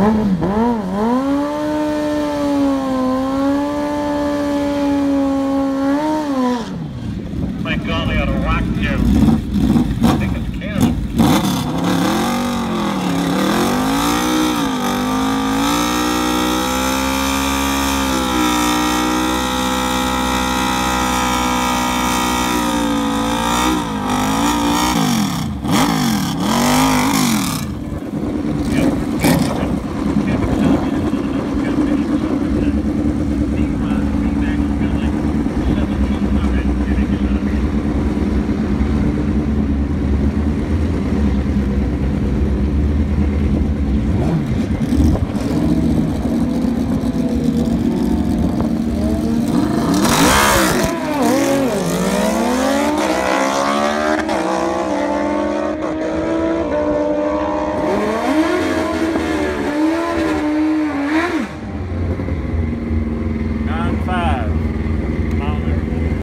My golly, I'd have whacked you.